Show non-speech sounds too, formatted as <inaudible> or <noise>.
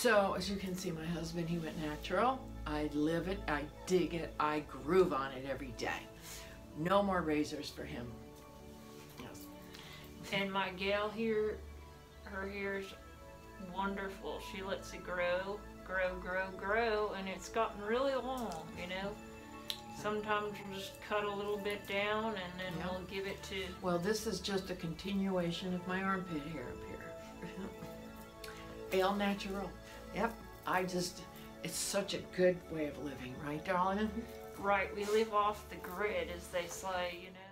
So as you can see, my husband, he went natural. I live it, I dig it, I groove on it every day. No more razors for him. Yes. And my gal here, her hair's wonderful. She lets it grow, grow, grow, grow, and it's gotten really long, you know. Sometimes we'll just cut a little bit down and then Yeah. we'll give it to Well, this is just a continuation of my armpit hair up here. <laughs> El natural. Yep. I just, it's such a good way of living, right, darling? right. We live off the grid, as they say, you know.